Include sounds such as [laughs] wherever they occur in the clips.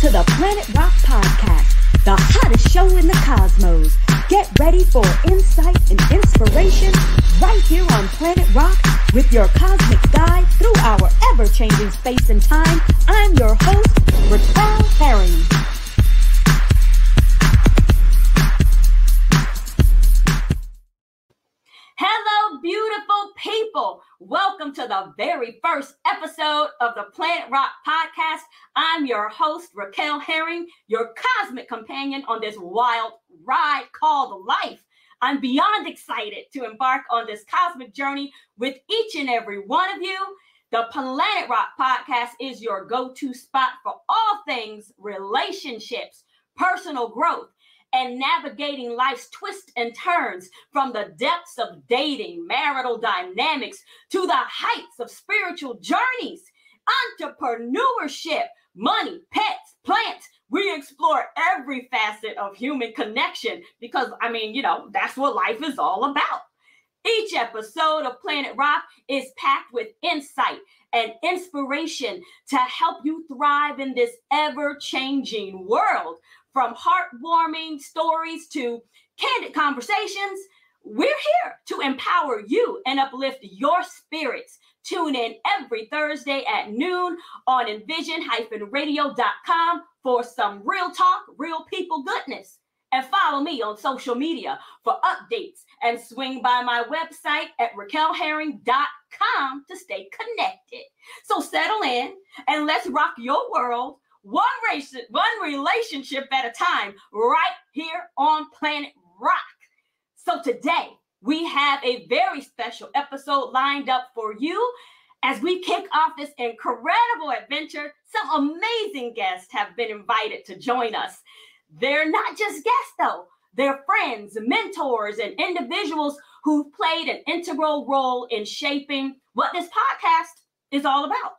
to the Planet Rock Podcast, the hottest show in the cosmos. Get ready for insight and inspiration right here on Planet Rock with your cosmic guide through our ever-changing space and time. I'm your host, Raquel Herring. Hello, beautiful people. Welcome to the very first episode of the Planet Rock podcast. I'm your host, Raquel Herring, your cosmic companion on this wild ride called life. I'm beyond excited to embark on this cosmic journey with each and every one of you. The Planet Rock podcast is your go to spot for all things relationships, personal growth and navigating life's twists and turns from the depths of dating, marital dynamics to the heights of spiritual journeys, entrepreneurship, money, pets, plants. We explore every facet of human connection because, I mean, you know, that's what life is all about. Each episode of Planet Rock is packed with insight and inspiration to help you thrive in this ever changing world from heartwarming stories to candid conversations, we're here to empower you and uplift your spirits. Tune in every Thursday at noon on envision-radio.com for some real talk, real people goodness. And follow me on social media for updates and swing by my website at raquelherring.com to stay connected. So settle in and let's rock your world one race, one relationship at a time, right here on Planet Rock. So today we have a very special episode lined up for you. As we kick off this incredible adventure, some amazing guests have been invited to join us. They're not just guests, though, they're friends, mentors, and individuals who've played an integral role in shaping what this podcast is all about.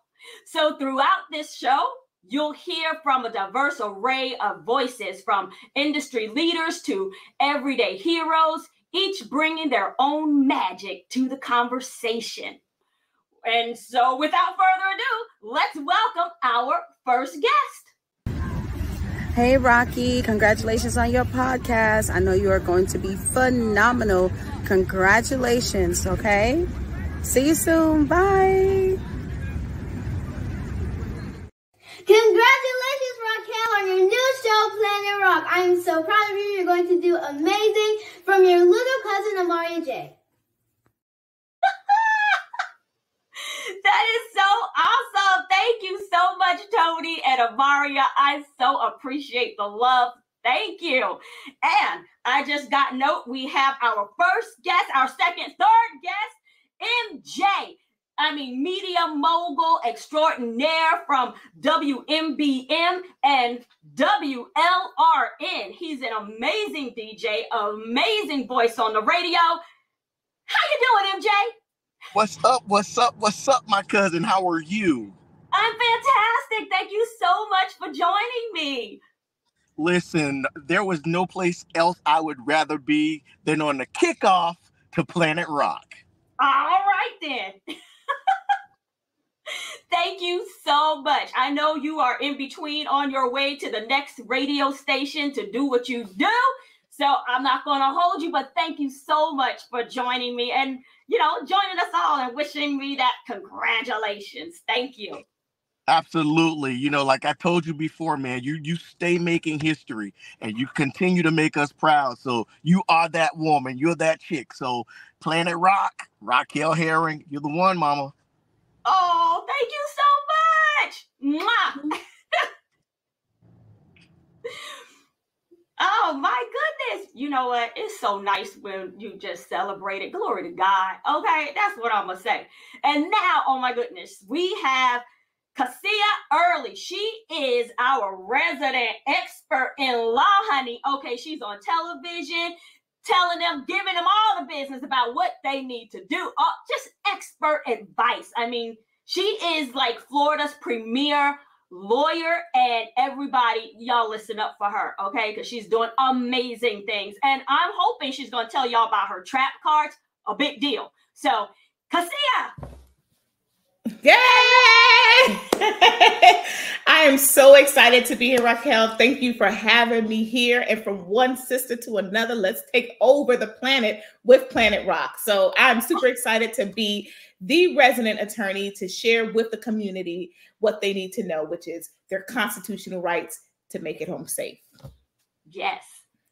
So, throughout this show, You'll hear from a diverse array of voices from industry leaders to everyday heroes, each bringing their own magic to the conversation. And so, without further ado, let's welcome our first guest. Hey, Rocky, congratulations on your podcast. I know you are going to be phenomenal. Congratulations, okay? See you soon. Bye. Congratulations, Raquel, on your new show, Planet Rock. I am so proud of you. You're going to do amazing from your little cousin, Amaria J. [laughs] that is so awesome. Thank you so much, Tony and Amaria. I so appreciate the love. Thank you. And I just got note we have our first guest, our second, third guest, MJ. I mean, media mogul extraordinaire from WMBM and WLRN. He's an amazing DJ, amazing voice on the radio. How you doing, MJ? What's up? What's up? What's up, my cousin? How are you? I'm fantastic. Thank you so much for joining me. Listen, there was no place else I would rather be than on the kickoff to Planet Rock. All right, then. [laughs] Thank you so much. I know you are in between on your way to the next radio station to do what you do. So I'm not going to hold you, but thank you so much for joining me and, you know, joining us all and wishing me that congratulations. Thank you. Absolutely. You know, like I told you before, man, you you stay making history and you continue to make us proud. So you are that woman. You're that chick. So Planet Rock, Raquel Herring, you're the one, mama. Oh, thank you so much. Mwah. [laughs] oh my goodness. You know what? It's so nice when you just celebrate it. Glory to God. Okay, that's what I'm gonna say. And now, oh my goodness, we have Kaysia Earley. She is our resident expert in law, honey. Okay, she's on television telling them, giving them all the business about what they need to do. Uh, just expert advice. I mean, she is like Florida's premier lawyer, and everybody, y'all listen up for her, okay? Because she's doing amazing things. And I'm hoping she's going to tell y'all about her trap cards. A big deal. So, Kaysia. Yay! [laughs] I am so excited to be here, Raquel. Thank you for having me here. And from one sister to another, let's take over the planet with Planet Rock. So I'm super excited to be the resident attorney to share with the community what they need to know, which is their constitutional rights to make it home safe. Yes.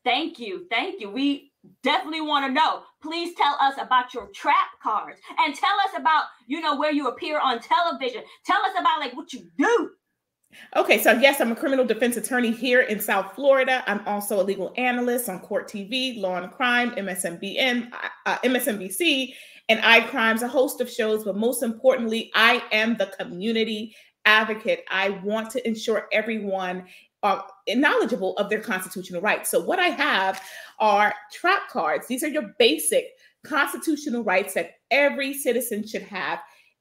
Thank you. Thank you. We definitely want to know. Please tell us about your trap cards and tell us about, you know, where you appear on television. Tell us about like what you do. Okay, so yes, I'm a criminal defense attorney here in South Florida. I'm also a legal analyst on Court TV, Law and Crime, MSNBN, uh, MSNBC, and iCrimes, a host of shows. But most importantly, I am the community advocate. I want to ensure everyone are knowledgeable of their constitutional rights. So what I have are trap cards. These are your basic constitutional rights that every citizen should have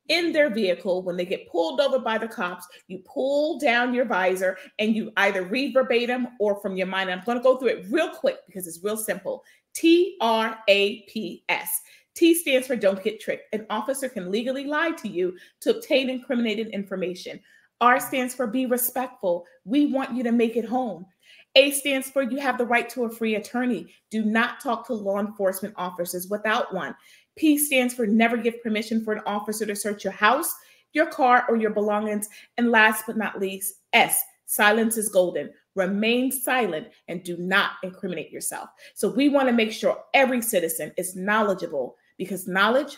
in their vehicle when they get pulled over by the cops. You pull down your visor and you either read verbatim or from your mind. I'm going to go through it real quick because it's real simple. T R A P S. T stands for don't get tricked. An officer can legally lie to you to obtain incriminated information. R stands for be respectful. We want you to make it home. A stands for you have the right to a free attorney. Do not talk to law enforcement officers without one. P stands for never give permission for an officer to search your house, your car, or your belongings. And last but not least, S, silence is golden. Remain silent and do not incriminate yourself. So we want to make sure every citizen is knowledgeable because knowledge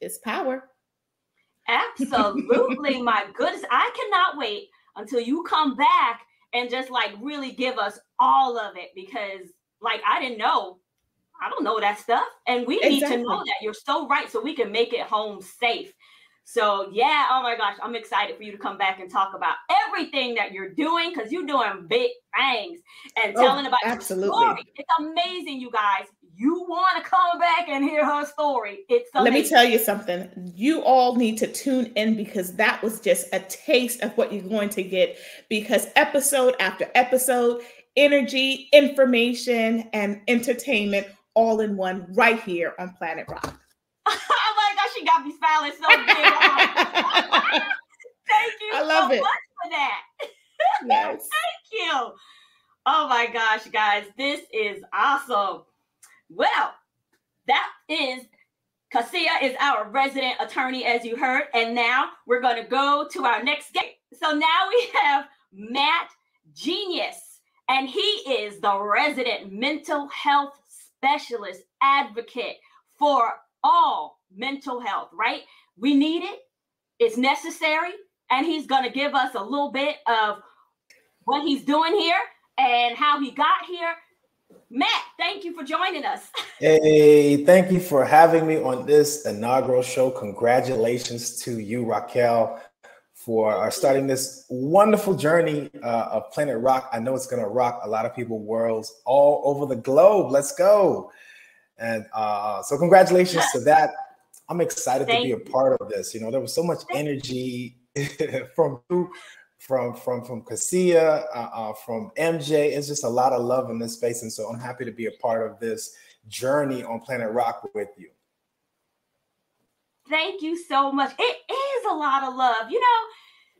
is power. Absolutely, my goodness. I cannot wait until you come back and just like really give us all of it because like I didn't know. I don't know that stuff. And we exactly. need to know that. You're so right. So we can make it home safe. So yeah, oh my gosh, I'm excited for you to come back and talk about everything that you're doing because you're doing big things and oh, telling about absolutely. your story. It's amazing, you guys you want to come back and hear her story. It's amazing. let me tell you something. You all need to tune in because that was just a taste of what you're going to get. Because episode after episode, energy, information, and entertainment all in one right here on Planet Rock. [laughs] oh my gosh, she got me smiling so big. [laughs] [laughs] Thank you I love so it. much for that. Yes. Thank you. Oh my gosh, guys, this is awesome. Well, that is Kaysia is our resident attorney, as you heard. And now we're going to go to our next guest. So now we have Mat Genius, and he is the resident mental health specialist advocate for all mental health, right? We need it, it's necessary. And he's going to give us a little bit of what he's doing here and how he got here Mat, thank you for joining us. [laughs] hey, thank you for having me on this inaugural show. Congratulations to you, Raquel, for uh, starting this wonderful journey uh, of Planet Rock. I know it's going to rock a lot of people worlds all over the globe. Let's go. And uh, so, congratulations to that. I'm excited thank to be a part of this. You know, there was so much energy [laughs] from you from from from Kaysia, uh, uh, from MJ. It's just a lot of love in this space, and so I'm happy to be a part of this journey on Planet Rock with you. Thank you so much. It is a lot of love. You know,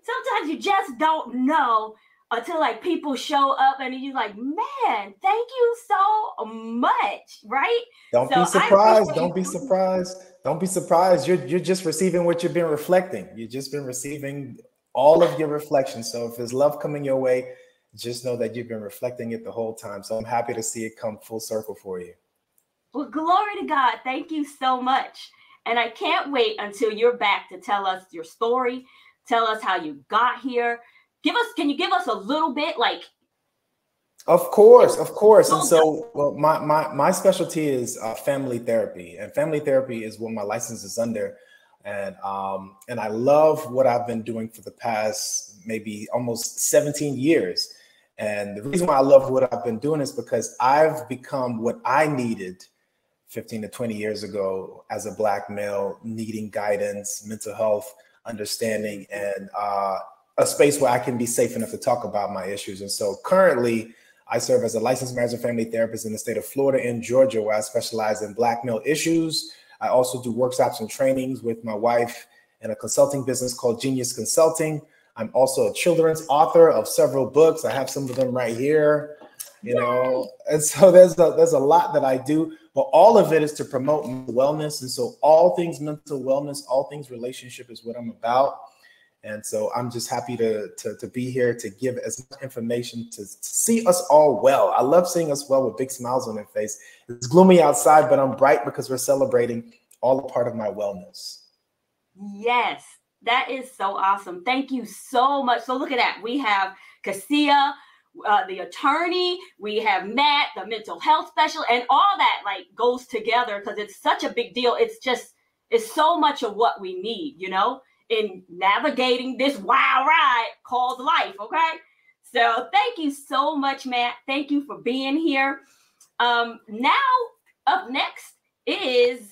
sometimes you just don't know until like people show up and you're like, man, thank you so much, right? Don't so be surprised. Don't be surprised. Don't be surprised. You're you're just receiving what you've been reflecting. You've just been receiving all of your reflections. So if there's love coming your way, just know that you've been reflecting it the whole time. So I'm happy to see it come full circle for you. Well, glory to God. Thank you so much. And I can't wait until you're back to tell us your story, tell us how you got here. Give us, can you give us a little bit like of course, of course. And so, well, my my my specialty is uh, family therapy, and family therapy is what my license is under and um, and I love what I've been doing for the past maybe almost 17 years. And the reason why I love what I've been doing is because I've become what I needed 15 to 20 years ago as a black male, needing guidance, mental health understanding, and uh, a space where I can be safe enough to talk about my issues. And so currently, I serve as a licensed marriage and family therapist in the state of Florida and Georgia, where I specialize in black male issues I also do workshops and trainings with my wife in a consulting business called Genius Consulting. I'm also a children's author of several books. I have some of them right here, you know. And so there's a, there's a lot that I do, but all of it is to promote wellness. And so all things mental wellness, all things relationship is what I'm about. And so I'm just happy to, to, to be here to give as much information to, to, see us all well. I love seeing us well with big smiles on their face. It's gloomy outside, but I'm bright because we're celebrating all a part of my wellness. Yes, that is so awesome. Thank you so much. So look at that. We have Kaysia, uh, the attorney, we have Mat, the mental health specialist, and all that like goes together because it's such a big deal. It's just it's so much of what we need, you know in navigating this wild ride called life. Okay. So thank you so much, Mat. Thank you for being here. Um, now, up next is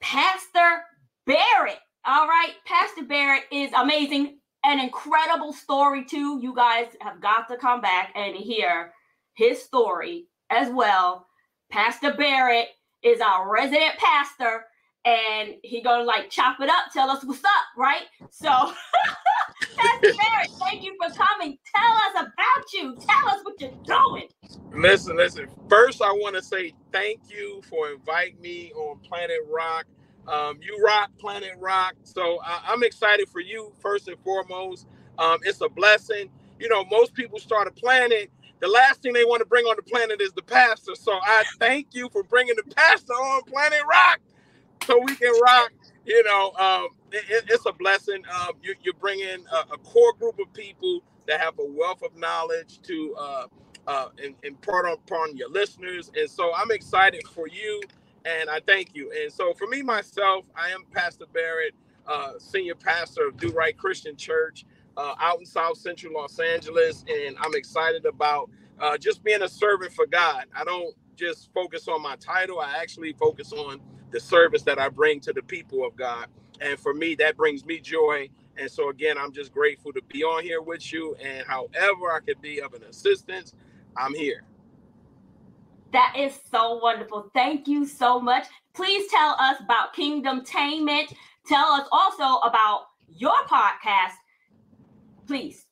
Pastor Barrett. All right. Pastor Barrett is amazing. An incredible story, too. You guys have got to come back and hear his story as well. Pastor Barrett is our resident pastor and he gonna like chop it up, tell us what's up, right? So, [laughs] Pastor thank you for coming. Tell us about you. Tell us what you're doing. Listen, listen. First, I want to say thank you for inviting me on Planet Rock. Um, you rock, Planet Rock. So I, am excited for you first and foremost. Um, it's a blessing. You know, most people start a planet. The last thing they want to bring on the planet is the pastor. So I thank you for bringing the pastor on Planet Rock so we can rock. You know, um, it, it's a blessing. Um, you, are bringing a, a, core group of people that have a wealth of knowledge to uh, uh, impart upon your listeners, and so I'm excited for you, and I thank you. And so for me myself, I am Pastor Barrett, uh, senior pastor of Do Right Christian Church. Uh, out in South Central Los Angeles, and I'm excited about uh, just being a servant for God. I don't just focus on my title; I actually focus on the service that I bring to the people of God. And for me, that brings me joy. And so, again, I'm just grateful to be on here with you. And however I could be of an assistance, I'm here. That is so wonderful. Thank you so much. Please tell us about Kingdom Tainment. Tell us also about your podcast, please.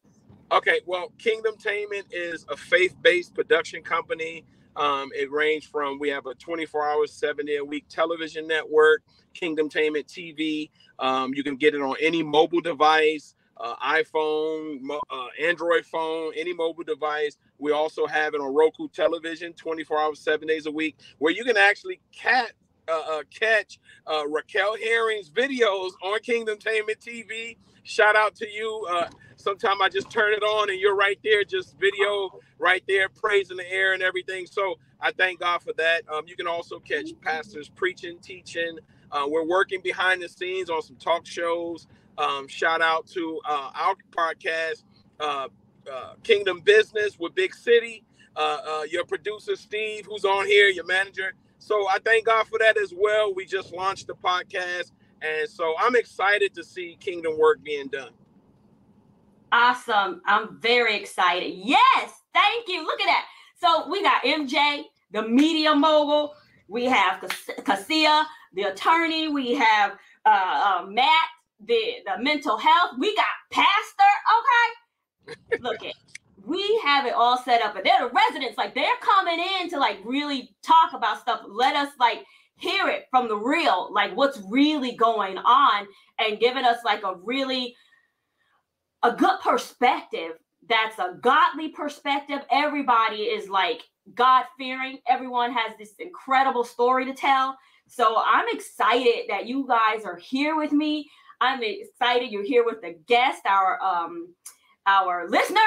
Okay, well, Kingdom Tainment is a faith based production company um, it ranged from we have a 24 hour, seven day a week television network, Kingdom Tainment TV. Um, you can get it on any mobile device, uh, iPhone, uh, Android phone, any mobile device. We also have it on Roku television, 24 hours, seven days a week, where you can actually cat, uh, uh catch uh, Raquel Herring's videos on Kingdom Tainment TV. Shout out to you. Uh, Sometimes I just turn it on and you're right there, just video right there, praise in the air and everything. So I thank God for that. Um, you can also catch pastors preaching, teaching. Uh, we're working behind the scenes on some talk shows. Um, shout out to uh, our podcast, uh, uh Kingdom Business with Big City. Uh, uh, your producer Steve, who's on here, your manager. So I thank God for that as well. We just launched the podcast, and so I'm excited to see Kingdom work being done. Awesome. I'm very excited. Yes. Thank you. Look at that. So we got MJ, the media mogul. We have Kaysia, the attorney. We have uh, uh, Mat, the, the mental health. We got Pastor. Okay. [laughs] Look at we have it all set up and they're the residents like they're coming in to like really talk about stuff let us like hear it from the real like what's really going on and giving us like a really a good perspective that's a godly perspective. Everybody is like God fearing. Everyone has this incredible story to tell. So I'm excited that you guys are here with me. I'm excited you're here with the guest, our um our listeners,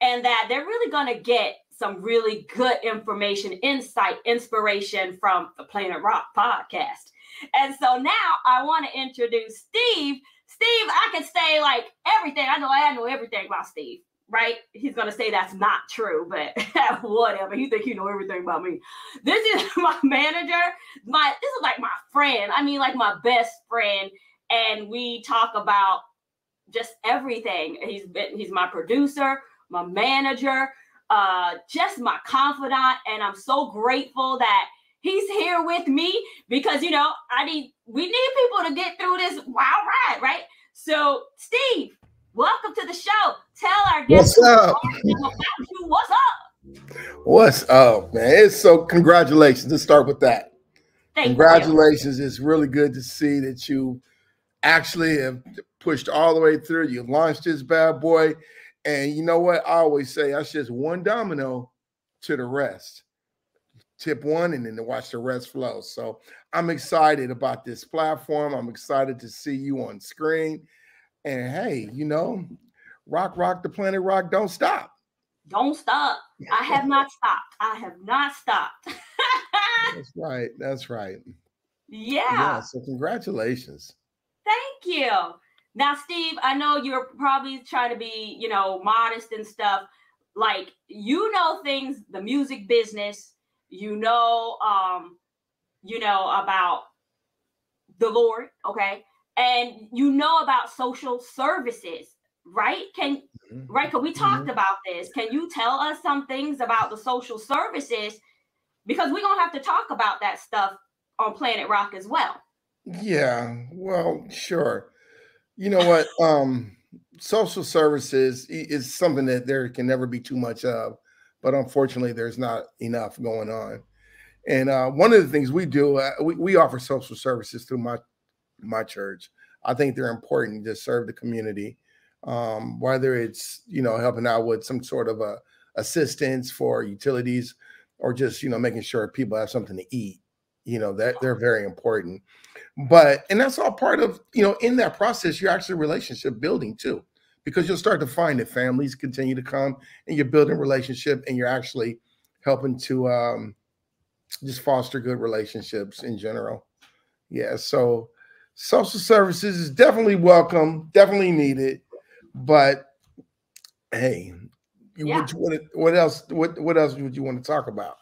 and that they're really gonna get some really good information, insight, inspiration from the Planet Rock podcast. And so now I want to introduce Steve Steve, I can say like everything. I know I know everything about Steve, right? He's gonna say that's not true, but [laughs] whatever. You think you know everything about me. This is [laughs] my manager. My this is like my friend. I mean, like my best friend, and we talk about just everything. He's been he's my producer, my manager, uh, just my confidant, and I'm so grateful that he's here with me because you know I need we need people to get through this wild ride, right? So, Steve, welcome to the show. Tell our guests What's up? about you. What's up? What's up, man? It's so congratulations. Let's start with that. Thank you. Congratulations. It's really good to see that you actually have pushed all the way through. You launched this bad boy. And you know what? I always say that's just one domino to the rest. Tip one and then to watch the rest flow. So I'm excited about this platform. I'm excited to see you on screen. And hey, you know, rock, rock the planet, rock, don't stop. Don't stop. I have not [laughs] stopped. I have not stopped. That's right. That's right. [laughs] yeah. Yeah. So congratulations. Thank you. Now, Steve, I know you're probably trying to be, you know, modest and stuff. Like you know things, the music business, you know, um, you know about the Lord, okay, and you know about social services, right? Can right? Because we talked about this. Can you tell us some things about the social services? Because we're gonna have to talk about that stuff on Planet Rock as well. Yeah, well, sure. You know what? Um, social services is something that there can never be too much of, but unfortunately, there's not enough going on. And uh, one of the things we do, uh, we, we offer social services through my my church. I think they're important to serve the community, um, whether it's you know helping out with some sort of a assistance for utilities, or just you know making sure people have something to eat. You know that they're very important. But and that's all part of you know in that process you're actually relationship building too because you'll start to find that families continue to come and you're building relationship and you're actually helping to um just foster good relationships in general. Yeah so social services is definitely welcome definitely needed but hey you- Yeah. what, what else what what else would you want to talk about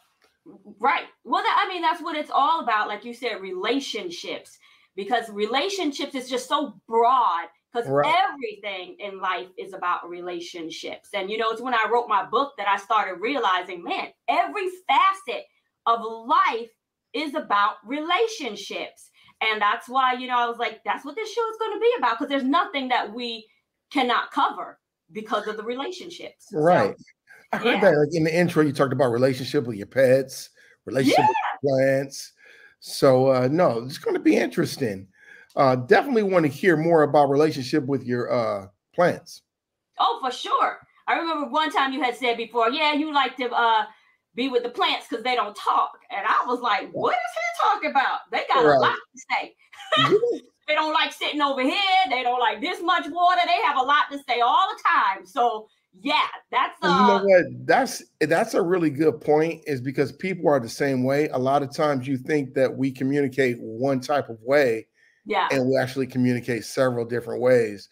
Right. Well, that, I mean, that's what it's all about. Like you said, relationships, because relationships is just so broad. Because Right. everything in life is about relationships. And, you know, it's when I wrote my book that I started realizing, man, every facet of life is about relationships. And that's why, you know, I was like, that's what this show is going to be about. Because there's nothing that we cannot cover because of the relationships. So, Right. I heard yeah. that like in the intro you talked about relationship with your pets, relationship with plants. So uh no, it's going to be interesting. Uh definitely want to hear more about relationship with your uh plants. Oh, for sure. I remember one time you had said before, yeah, you like to uh be with the plants because they don't talk. And I was like, what is he talking about? They got Right. a lot to say. [laughs] they don't like sitting over here. They don't like this much water. They have a lot to say all the time. So yeah, that's And you know uh what? That's that's a really good point, is because people are the same way. A lot of times you think that we communicate one type of way, yeah. and we actually communicate several different ways.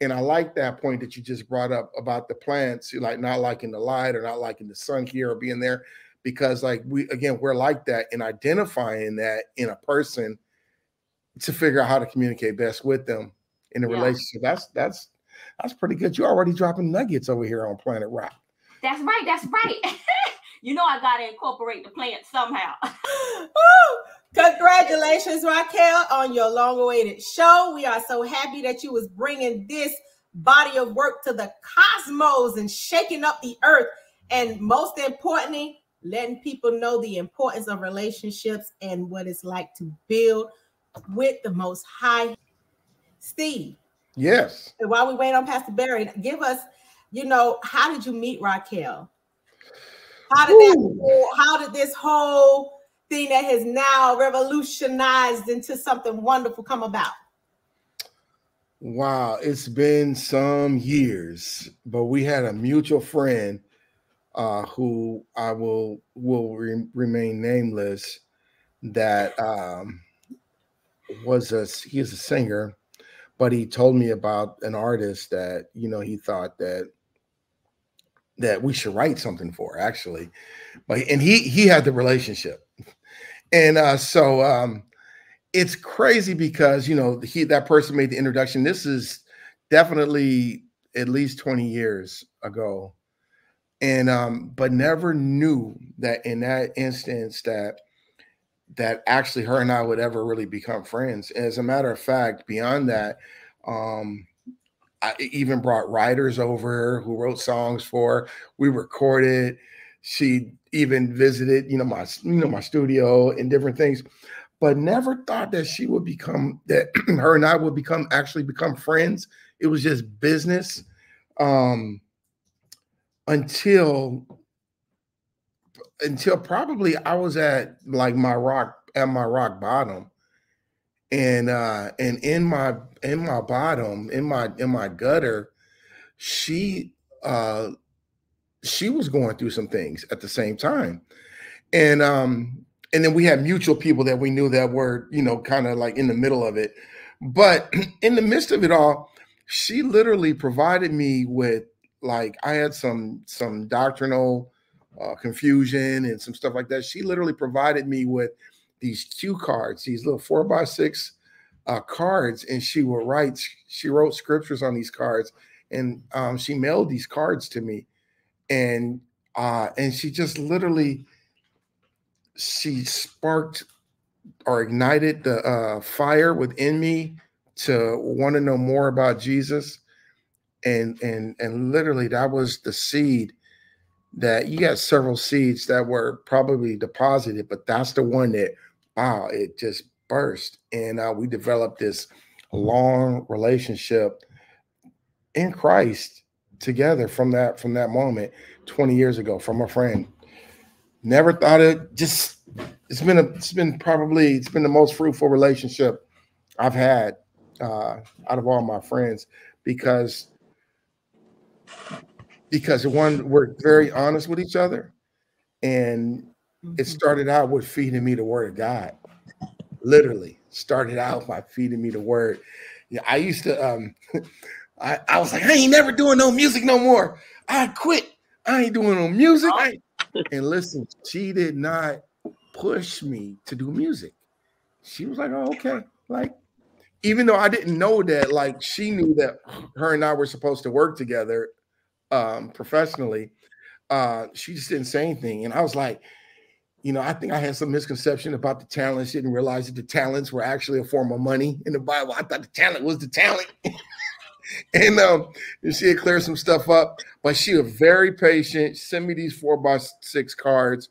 And I like that point that you just brought up about the plants, you like not liking the light or not liking the sun here or being there, because like we again we're like that in identifying that in a person to figure out how to communicate best with them in a Yeah. relationship. That's that's that's pretty good. You're already dropping nuggets over here on Planet Rock. That's right, that's right. [laughs] you know I gotta incorporate the plant somehow. [laughs] Woo! Congratulations, Raquel, on your long-awaited show. We are so happy that you was bringing this body of work to the cosmos and shaking up the earth, and most importantly, letting people know the importance of relationships and what it's like to build with the Most High. Steve, Yes. and while we wait on Pastor Barry, give us, you know, how did you meet Raquel? How did that whole, how did this whole thing that has now revolutionized into something wonderful come about? Wow, it's been some years, but we had a mutual friend uh, who I will will re- remain nameless. That um, was a he is a singer, but he told me about an artist that you know he thought that that we should write something for actually, but and he he had the relationship, and uh, so um, it's crazy because you know he that person made the introduction. This is definitely at least 20 years ago. And um, but never knew that in that instance that that actually her and I would ever really become friends. As a matter of fact, beyond that, um, I even brought writers over who wrote songs for. her. We recorded. She even visited, you know, my you know my studio and different things, but never thought that she would become that [clears throat] her and I would become actually become friends. It was just business um, until until probably I was at like my rock at my rock bottom. And uh and in my in my bottom in my in my gutter she uh she was going through some things at the same time. And um and then we had mutual people that we knew that were you know kind of like in the middle of it. But [clears throat] in the midst of it all she literally provided me with like i had some some doctrinal uh, confusion and some stuff like that. She literally provided me with these cue cards these little four by six uh, cards and she would write she wrote scriptures on these cards and um, she mailed these cards to me. And uh, and she just literally she sparked or ignited the uh, fire within me to want to know more about Jesus. And and and literally that was the seed that you got several seeds that were probably deposited but that's the one that wow it just burst. And uh, we developed this long relationship in Christ together from that from that moment 20 years ago from a friend. Never thought it just it's been a it's been probably it's been the most fruitful relationship I've had uh, out of all my friends because because one we're very honest with each other and it started out with feeding me the word of God. Literally started out by feeding me the word. Yeah I used to um [laughs] I, I was like I ain't never doing no music no more. I quit. I ain't doing no music. [laughs] And listen she did not push me to do music. She was like oh okay like even though I didn't know that, like she knew that her and I were supposed to work together um, professionally, uh, she just didn't say anything. And I was like, you know, I think I had some misconception about the talents. Didn't realize that the talents were actually a form of money in the Bible. I thought the talent was the talent. [laughs] and um, she had cleared some stuff up, but she was very patient. She sent me these four by six cards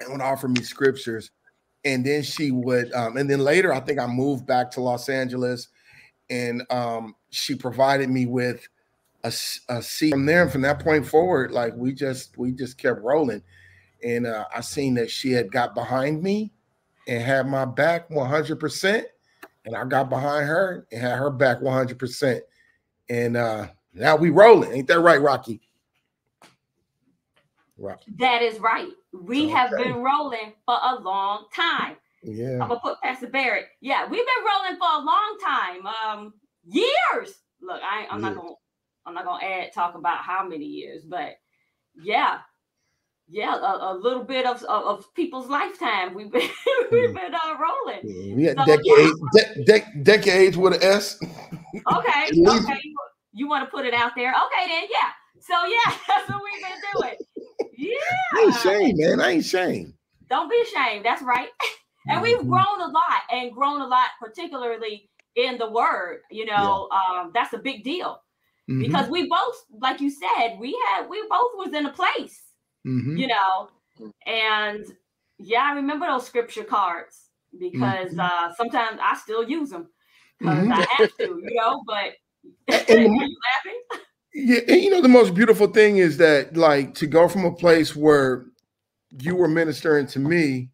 and would offer me scriptures and then she would um, and then later i think i moved back to los angeles and um, she provided me with a, a seat from there and from that point forward like we just we just kept rolling and uh, i seen that she had got behind me and had my back 100% and i got behind her and had her back 100% and uh now we rolling ain't that right rocky rocky That is right. We have been rolling for a long time. yeah I'm gonna put Pastor Barrett. Yeah, we've been rolling for a long time. Um, years. Look, I, I'm not gonna, I'm not gonna add talk about how many years, but yeah, yeah, a, a little bit of, of of people's lifetime. We've been [laughs] we've Mm. been uh, rolling. we had So, decades de- de- decades with an s [laughs] Okay, okay. You, want to put it out there? Okay, then yeah. So yeah, [laughs] that's what we've been doing. I ain't Yeah. shame, man. I ain't shame. Don't be ashamed. That's right. and we've Mhm. grown a lot and grown a lot, particularly in the word. You know, um, that's a big deal Mhm, because we both, like you said, we had we both was in a place, mhm. you know, and yeah, I remember those scripture cards because Mhm. uh, sometimes I still use them because Mhm. I have to, you know. But [laughs] And- [laughs] are you laughing? Yeah, and you know the most beautiful thing is that like to go from a place where you were ministering to me,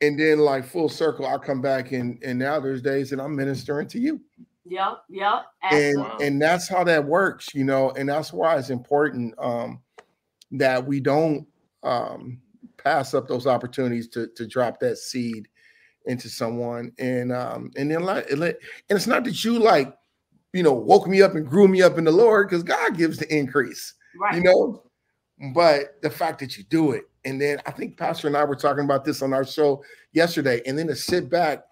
and then like full circle, I come back and and now there's days that I'm ministering to you. Yep, yep, and absolutely. and that's how that works you know and that's why it's important um that we don't um pass up those opportunities to to drop that seed into someone and um and then like and it's not that you like you know woke me up and grew me up in the lord because god gives the increase right. you know but the fact that you do it and then i think pastor and i were talking about this on our show yesterday and then to sit back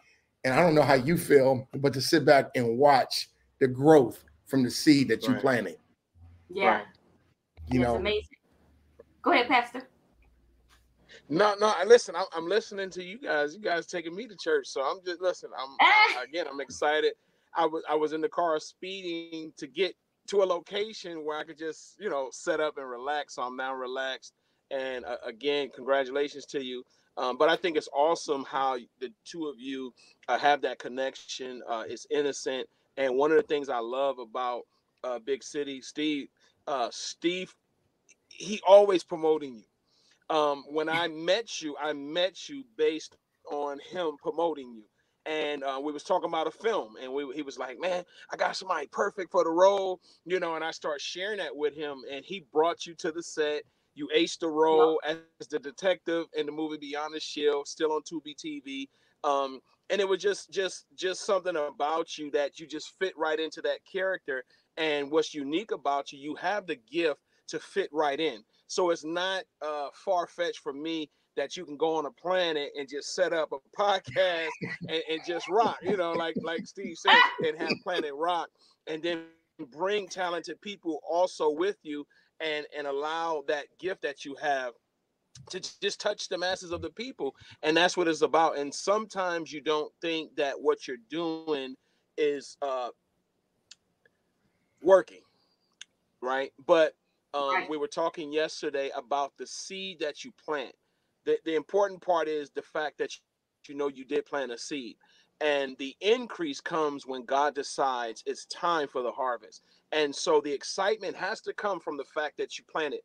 and i don't know how you feel but to sit back and watch the growth from the seed that you Right. planted yeah, Right. you it's know amazing. Go ahead, Pastor. No, no. Listen, I'm, I'm listening to you guys. You guys taking me to church, so I'm just listen. I'm [laughs] I, again. I'm excited. I was I was in the car speeding to get to a location where I could just you know set up and relax. So I'm now relaxed. And uh, again, congratulations to you. Um, but I think it's awesome how the two of you uh, have that connection. Uh, it's innocent, and one of the things I love about uh, Big City Steve, uh, Steve, he always promoting you. Um, when I met you, I met you based on him promoting you and uh, we was talking about a film and we, he was like man i got somebody perfect for the role you know and i start sharing that with him and he brought you to the set you aced the role as the detective in the movie beyond the shield still on tubi tv um, and it was just just just something about you that you just fit right into that character. And what's unique about you you have the gift to fit right in. So it's not uh, far-fetched for me that you can go on a planet and just set up a [laughs] podcast and, and just rock, you know, like like Steve said, and have Planet Rock, and then bring talented people also with you and and allow that gift that you have to just touch the masses of the people and that's what it's about. And sometimes you don't think that what you're doing is uh working right? But um, we were talking yesterday about the seed that you plant. The, the important part is the fact that you know you did plant a seed and the increase comes when god decides it's time for the harvest and so the excitement has to come from the fact that you plant it,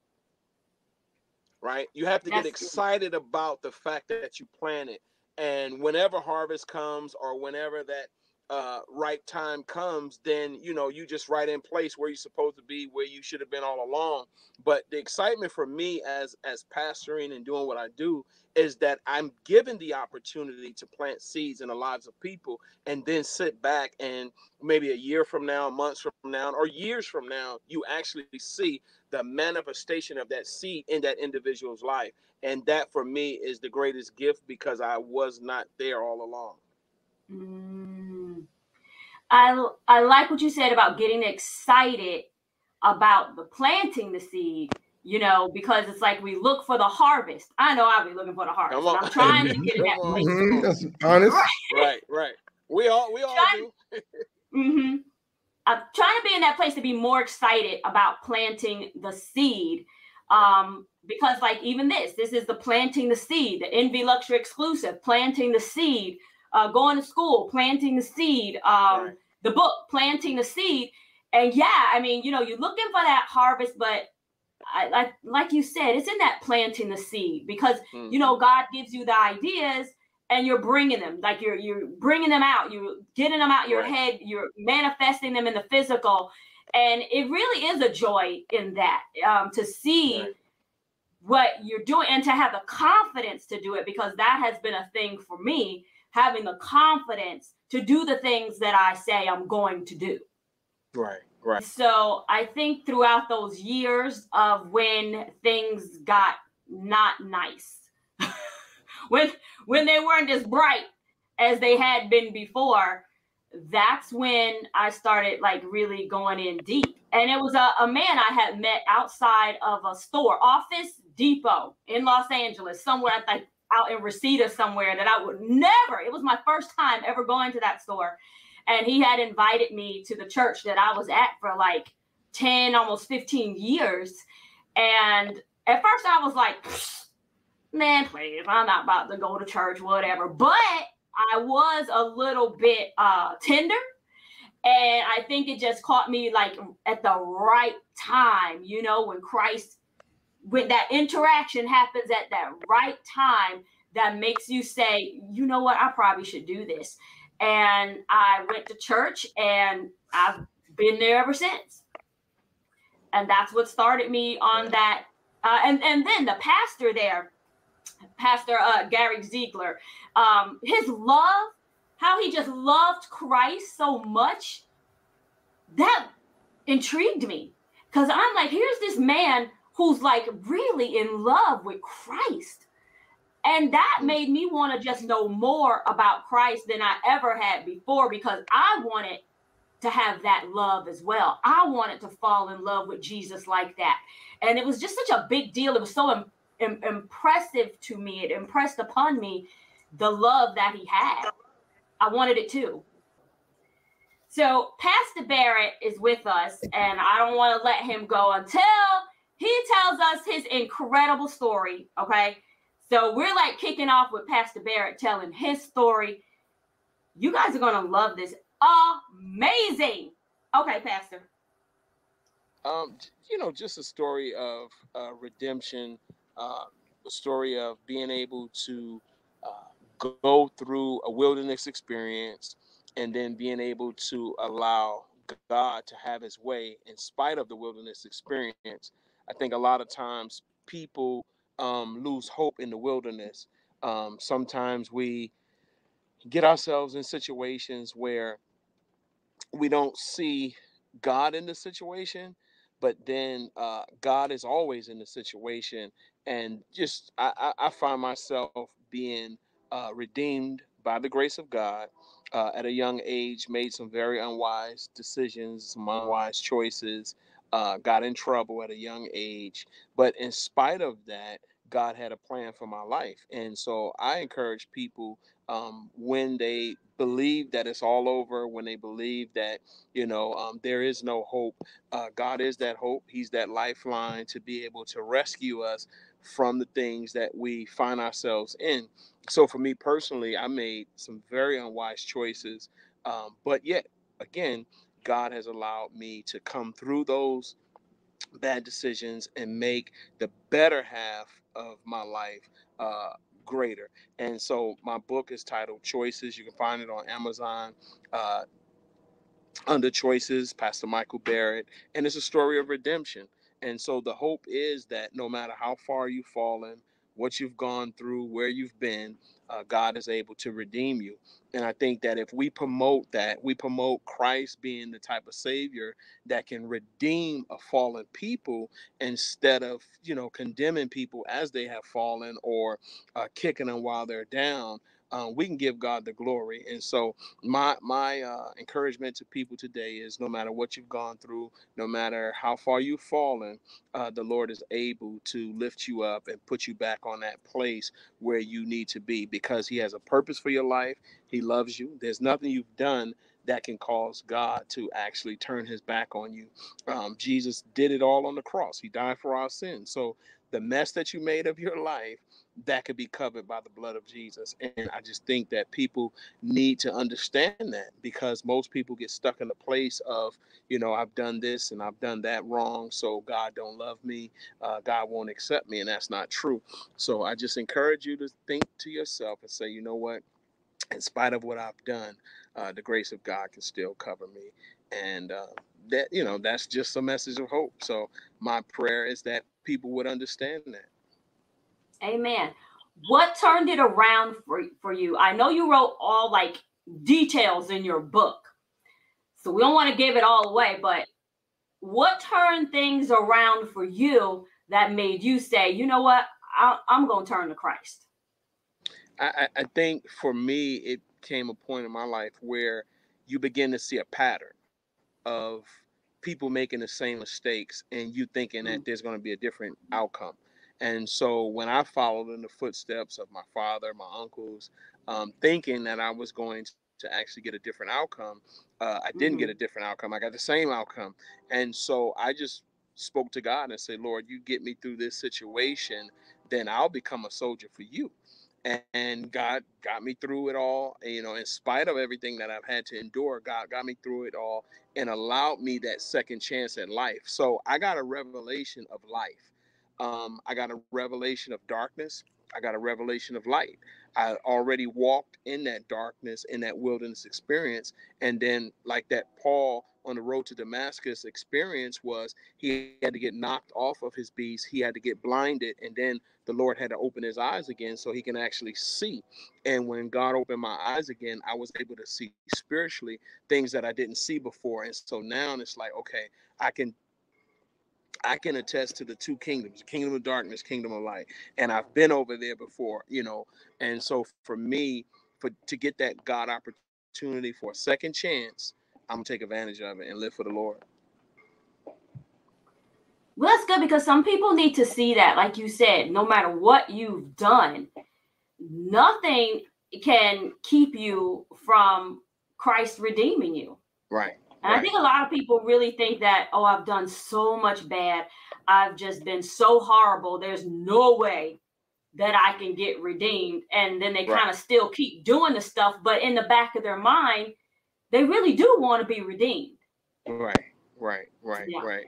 right? You have to get excited about the fact that you plant it, and whenever harvest comes or whenever that uh, right time comes, then you know you just right in place where you're supposed to be, where you should have been all along. But the excitement for me as as pastoring and doing what I do is that I'm given the opportunity to plant seeds in the lives of people, and then sit back and maybe a year from now, months from now, or years from now, you actually see the manifestation of that seed in that individual's life, and that for me is the greatest gift because I was not there all along. Mm. I I like what you said about getting excited about the planting the seed. You know, because it's like we look for the harvest. I know I'll be looking for the harvest. I'm trying to get in that place. Mm-hmm. That's honest. Right. right, right. We all we all trying, do. [laughs] mm-hmm. I'm trying to be in that place to be more excited about planting the seed. Um, because like even this, this is the planting the seed, the Envy Luxury exclusive, planting the seed uh, going to school, planting the seed, um, right. the book, planting the seed. And yeah, I mean, you know, you're looking for that harvest, but I, like like you said, it's in that planting the seed because mm-hmm. you know God gives you the ideas and you're bringing them, like you're you're bringing them out, you're getting them out your right. head, you're manifesting them in the physical, and it really is a joy in that um, to see. Right what you're doing and to have the confidence to do it because that has been a thing for me having the confidence to do the things that I say I'm going to do. Right, right. So I think throughout those years of when things got not nice, [laughs] when when they weren't as bright as they had been before, that's when I started like really going in deep. And it was a, a man I had met outside of a store, Office Depot in Los Angeles, somewhere I think out in Reseda somewhere that I would never, it was my first time ever going to that store. And he had invited me to the church that I was at for like 10, almost 15 years. And at first I was like, man, please, I'm not about to go to church, whatever. But I was a little bit uh, tender. And I think it just caught me like at the right time, you know, when Christ when that interaction happens at that right time that makes you say, you know what, I probably should do this. And I went to church and I've been there ever since. And that's what started me on that. Uh, and, and then the pastor there, Pastor uh, Gary Ziegler, um, his love, how he just loved Christ so much, that intrigued me. Because I'm like, here's this man who's like really in love with Christ. And that mm. made me want to just know more about Christ than I ever had before because I wanted to have that love as well. I wanted to fall in love with Jesus like that. And it was just such a big deal. It was so Im- Im- impressive to me. It impressed upon me the love that he had. I wanted it too. So Pastor Barrett is with us, and I don't want to let him go until he tells us his incredible story. Okay. So we're like kicking off with Pastor Barrett telling his story. You guys are going to love this. Amazing. Okay, Pastor. Um, you know, just a story of uh, redemption, uh, a story of being able to uh, go through a wilderness experience and then being able to allow God to have his way in spite of the wilderness experience. I think a lot of times people um, lose hope in the wilderness. Um, sometimes we get ourselves in situations where we don't see God in the situation, but then uh, God is always in the situation. And just I, I, find myself being uh, redeemed by the grace of God uh, at a young age, made some very unwise decisions, some unwise choices, uh, got in trouble at a young age. But in spite of that, God had a plan for my life. And so I encourage people um, when they believe that it's all over, when they believe that, you know, um, there is no hope, uh, God is that hope. He's that lifeline to be able to rescue us from the things that we find ourselves in. So for me personally, I made some very unwise choices. Um, but yet, again, God has allowed me to come through those bad decisions and make the better half of my life uh, greater. And so my book is titled Choices. You can find it on Amazon. Uh, under choices, Pastor Michael Barrett, and it's a story of redemption. And so the hope is that no matter how far you've fallen, what you've gone through, where you've been, uh, God is able to redeem you. And I think that if we promote that, we promote Christ being the type of savior that can redeem a fallen people instead of, you know, condemning people as they have fallen or uh, kicking them while they're down. Um, we can give God the glory. And so my my uh, encouragement to people today is no matter what you've gone through, no matter how far you've fallen, uh, the Lord is able to lift you up and put you back on that place where you need to be because He has a purpose for your life. He loves you. There's nothing you've done that can cause God to actually turn his back on you. Um, Jesus did it all on the cross. He died for our sins. So the mess that you made of your life, that could be covered by the blood of Jesus. And I just think that people need to understand that because most people get stuck in the place of, you know, I've done this and I've done that wrong, so God don't love me, uh, God won't accept me, and that's not true. So I just encourage you to think to yourself and say, you know what, in spite of what I've done, uh, the grace of God can still cover me, and uh, that you know that's just a message of hope. So my prayer is that people would understand that. Amen. What turned it around for, for you? I know you wrote all like details in your book. So we don't want to give it all away, but what turned things around for you that made you say, you know what, I, am going to turn to Christ? I, I think for me, it came a point in my life where you begin to see a pattern of people making the same mistakes and you thinking that mm. there's going to be a different outcome. And so when I followed in the footsteps of my father, my uncles, um, thinking that I was going to actually get a different outcome, uh, I didn't mm-hmm. get a different outcome. I got the same outcome. And so I just spoke to God and said, Lord, you get me through this situation, then I'll become a soldier for you and God got me through it all. You know, in spite of everything that I've had to endure, God got me through it all and allowed me that second chance at life. So I got a revelation of life. Um, I got a revelation of darkness. I got a revelation of light. I already walked in that darkness, in that wilderness experience. And then, like that Paul on the road to Damascus experience was he had to get knocked off of his beast, he had to get blinded, and then the Lord had to open his eyes again so he can actually see. And when God opened my eyes again, I was able to see spiritually things that I didn't see before. And so now it's like, okay, I can I can attest to the two kingdoms, kingdom of darkness, kingdom of light. And I've been over there before, you know. And so for me, for to get that God opportunity for a second chance, I'm gonna take advantage of it and live for the Lord. Well, that's good because some people need to see that, like you said, no matter what you've done, nothing can keep you from Christ redeeming you. Right. And right. I think a lot of people really think that, oh, I've done so much bad. I've just been so horrible. There's no way that I can get redeemed. And then they Right. kind of still keep doing the stuff, but in the back of their mind, they really do want to be redeemed. Right. Right. Right. Yeah. Right.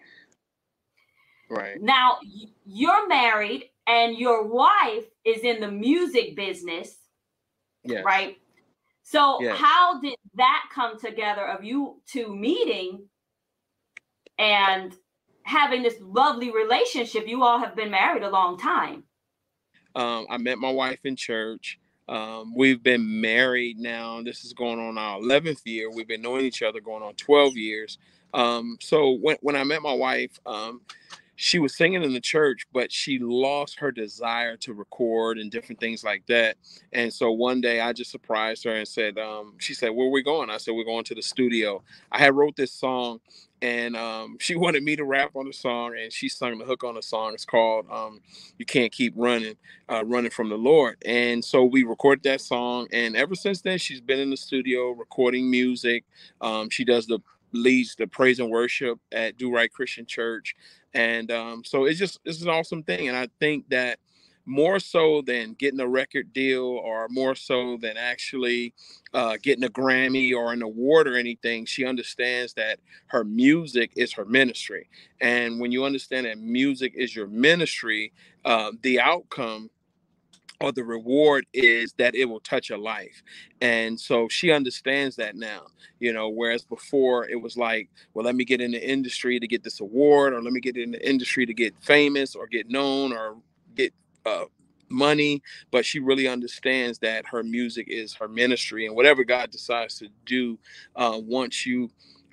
Right. Now, you're married and your wife is in the music business, Yes. right? So, Yes. how did that come together of you two meeting and having this lovely relationship? You all have been married a long time. Um, I met my wife in church. Um, we've been married now. This is going on our 11th year. We've been knowing each other going on 12 years. Um, so when, when I met my wife, um, she was singing in the church, but she lost her desire to record and different things like that. And so one day I just surprised her and said, um, she said, where are we going? I said, we're going to the studio. I had wrote this song and um, [laughs] she wanted me to rap on the song and she sung the hook on the song. It's called um, You Can't Keep Running, uh, Running from the Lord. And so we recorded that song. And ever since then, she's been in the studio recording music. Um, she does the leads the praise and worship at Do Right Christian Church. And um, so it's just it's an awesome thing. And I think that more so than getting a record deal or more so than actually uh, getting a Grammy or an award or anything, she understands that her music is her ministry. And when you understand that music is your ministry, uh, the outcome or the reward is that it will touch a life. And so she understands that now, you know, whereas before it was like, well, let me get in the industry to get this award, or let me get in the industry to get famous or get known or get uh, money. But she really understands that her music is her ministry, and whatever God decides to do uh, once you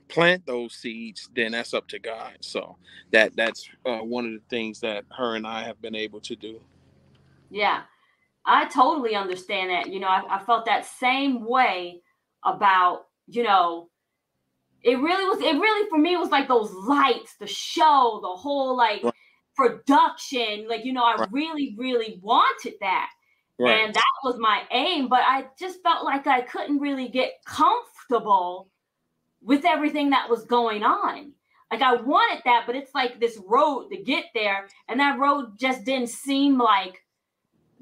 plant those seeds then that's up to god so that that's uh, one of the things that her and i have been able to do Yeah, I totally understand that. You know, I, I felt that same way about, you know, it really was, it really for me was like those lights, the show, the whole like Right. production. Like, you know, I Right. really, really wanted that. right And that was my aim, but I just felt like I couldn't really get comfortable with everything that was going on. Like I wanted that, but it's like this road to get there, and that road just didn't seem like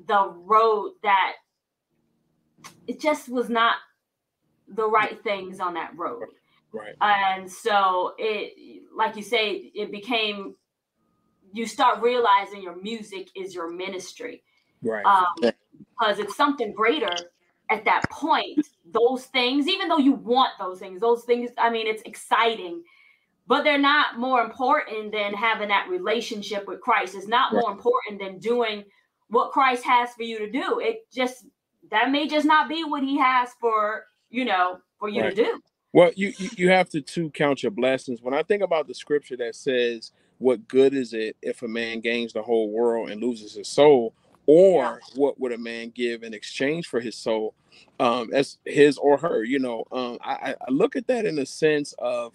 the road that it just was not the right things on that road. right And so it like you say, it became you start realizing your music is your ministry right um, because it's something greater at that point. Those things, even though you want those things, those things, I mean, it's exciting, but they're not more important than having that relationship with Christ. It's not more important than doing what Christ has for you to do. It just, that may just not be what he has for, you know, for you Right. to do. Well, you, you have to too count your blessings. When I think about the scripture that says, "What good is it if a man gains the whole world and loses his soul?" Or what would a man give in exchange for his soul, um, as his or her? You know, um, I, I- I look at that in the sense of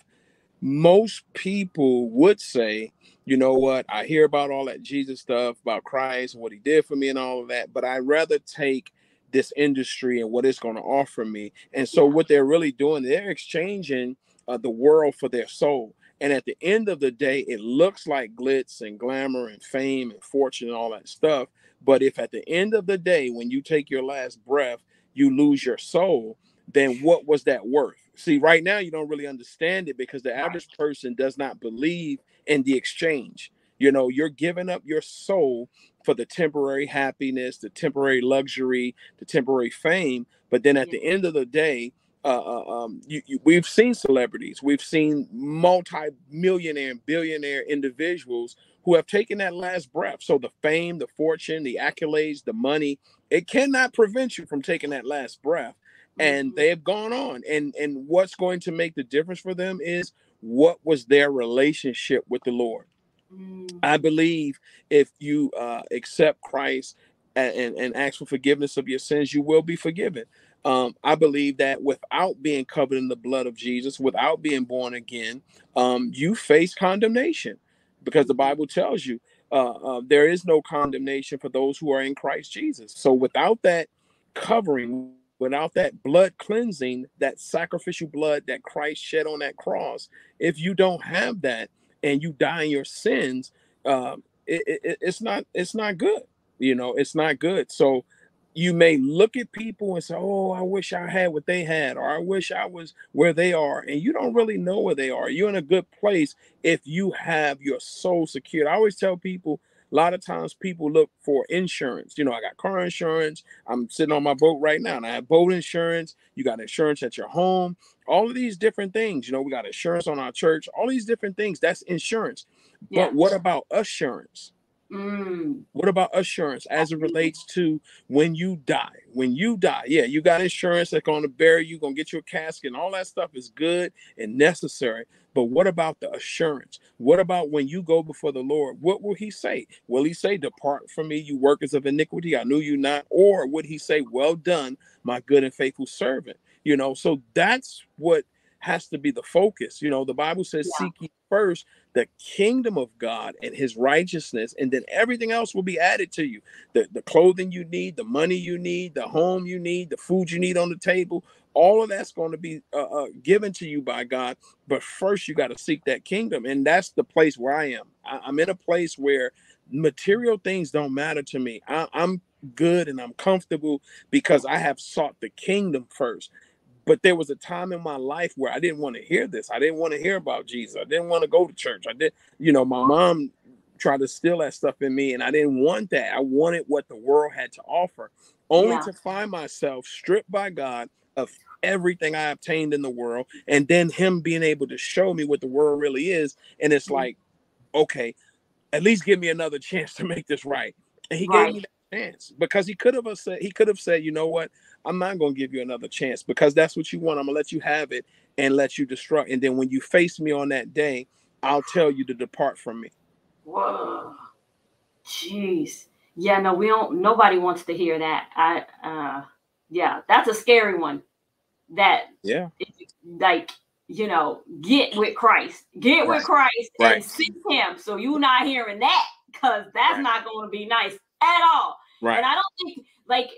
most people would say, you know what, I hear about all that Jesus stuff about Christ and what he did for me and all of that, but I'd rather take this industry and what it's going to offer me. And so, what they're really doing, they're exchanging uh, the world for their soul. And at the end of the day, it looks like glitz and glamour and fame and fortune and all that stuff. But if at the end of the day, when you take your last breath, you lose your soul, then what was that worth? See, right now, you don't really understand it because the average person does not believe in the exchange. You know, you're giving up your soul for the temporary happiness, the temporary luxury, the temporary fame. But then at the end of the day, uh, uh, um, you, you, we've seen celebrities, we've seen multi-millionaire and billionaire individuals who have taken that last breath. So the fame, the fortune, the accolades, the money, it cannot prevent you from taking that last breath. And they have gone on. And and what's going to make the difference for them is what was their relationship with the Lord. I believe if you uh, accept Christ and, and, and ask for forgiveness of your sins, you will be forgiven. Um, I believe that without being covered in the blood of Jesus, without being born again, um, you face condemnation because the Bible tells you uh, uh, there is no condemnation for those who are in Christ Jesus. So without that covering, without that blood cleansing, that sacrificial blood that Christ shed on that cross, if you don't have that and you die in your sins, um, it, it, it's not it's not good. You know, it's not good. So you may look at people and say, "Oh, I wish I had what they had," or "I wish I was where they are," and you don't really know where they are. You're in a good place if you have your soul secured. I always tell people a lot of times people look for insurance. You know, I got car insurance. I'm sitting on my boat right now and I have boat insurance. You got insurance at your home. All of these different things. You know, we got insurance on our church. All these different things. That's insurance. Yeah. But what about assurance? Mm. What about assurance as it relates to when you die? When you die, yeah, you got insurance that's going to bury you, going to get you a casket, and all that stuff is good and necessary. But what about the assurance? What about when you go before the Lord? What will He say? Will He say, Depart from me, you workers of iniquity? I knew you not. Or would He say, Well done, my good and faithful servant? You know, so that's what has to be the focus. You know, the Bible says, yeah. Seek ye first the kingdom of God and his righteousness, and then everything else will be added to you. The, the clothing you need, the money you need, the home you need, the food you need on the table, all of that's going to be uh, uh, given to you by God. But first, you got to seek that kingdom. And that's the place where I am. I, am in a place where material things don't matter to me. I, I'm good and I'm comfortable because I have sought the kingdom first. But there was a time in my life where I didn't want to hear this. I didn't want to hear about Jesus. I didn't want to go to church. I did, you know, my mom tried to steal that stuff in me, and I didn't want that. I wanted what the world had to offer, only yeah. to find myself stripped by God of everything I obtained in the world, and then Him being able to show me what the world really is. And it's mm-hmm. like, okay, at least give me another [laughs] chance to make this right. And He right. gave me that chance because He could have said, He could have said, you know what, I'm not going to give you another chance because that's what you want. I'm going to let you have it and let you destroy. And then when you face me on that day, I'll tell you to depart from me. Whoa. Jeez. Yeah, no, we don't nobody wants to hear that. I uh yeah, that's a scary one. That yeah, like you know, get with Christ, get right. with Christ right. and seek him. So you're not hearing that because that's right. not going to be nice at all. Right. And I don't think like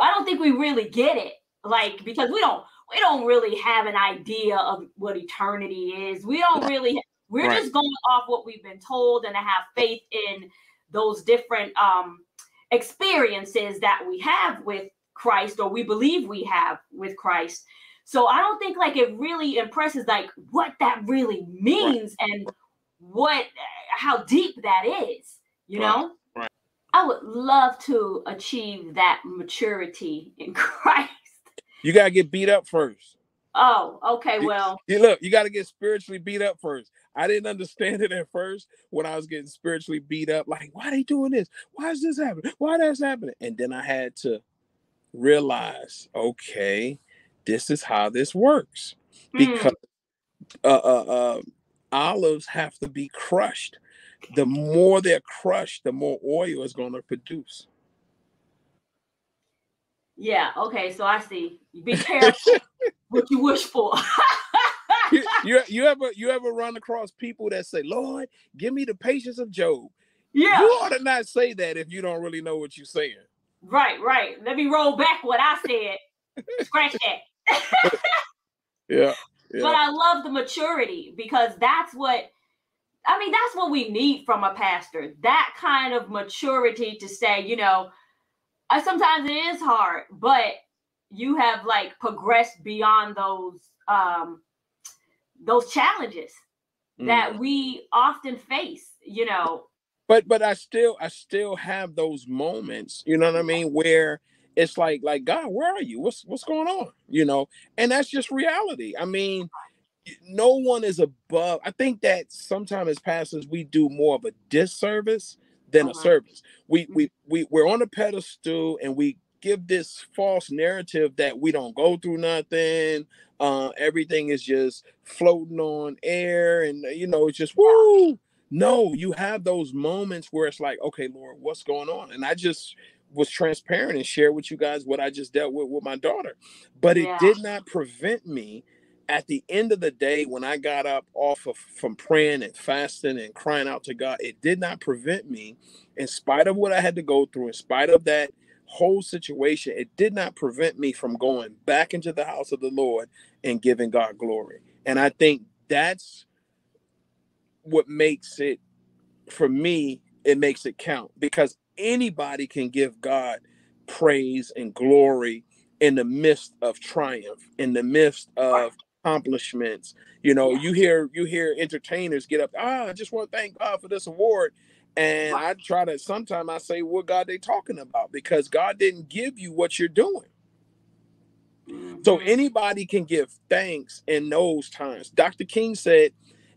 I don't think we really get it. Like because we don't we don't really have an idea of what eternity is. We don't really we're right. just going off what we've been told and to have faith in those different um experiences that we have with Christ or we believe we have with Christ. So I don't think like it really impresses like what that really means right. and what how deep that is, you right. know? I would love to achieve that maturity in [laughs] Christ. You gotta get beat up first. Oh, okay. Well, you, look, you got to get spiritually beat up first. I didn't understand it at first when I was getting spiritually beat up. Like, why are they doing this? Why is this happening? Why that's happening? And then I had to realize, okay, this is how this works. Hmm. Because uh, uh, uh, olives have to be crushed the more they're crushed, the more oil is going to produce. Yeah. Okay. So I see. Be [laughs] careful what you wish for. [laughs] you, you, you ever you ever run across people that say, "Lord, give me the patience of Job." Yeah. You ought to not say that if you don't really know what you're saying. Right. Right. Let me roll back what I said. Scratch that. [laughs] yeah, yeah. But I love the maturity because that's what I mean, that's what we need from a pastor. That kind of maturity to say, you know, uh, sometimes it is hard, but you have like progressed beyond those um those challenges mm. that we often face, you know. But but I still I still have those moments, you know what I mean, where it's like like God, where are you? What's what's going on? You know, and that's just reality. I mean, no one is above. I think that sometimes as pastors we do more of a disservice than uh-huh. a service. We we we we're on a pedestal and we give this false narrative that we don't go through nothing. Uh, everything is just floating on air, and you know it's just woo. No, you have those moments where it's like, okay, Lord, what's going on? And I just was transparent and share with you guys what I just dealt with with my daughter, but it yeah. did not prevent me at the end of the day, when I got up off of from praying and fasting and crying out to God, it did not prevent me, in spite of what I had to go through, in spite of that whole situation, it did not prevent me from going back into the house of the Lord and giving God glory. And I think that's what makes it for me, it makes it count because anybody can give God praise and glory in the midst of triumph, in the midst of accomplishments. You know, you hear you hear entertainers get up, ah, I just want to thank God for this award. And I try to sometimes I say, what God they talking about? Because God didn't give you what you're doing. So Mm-hmm. anybody can give thanks in those times. Dr. King said,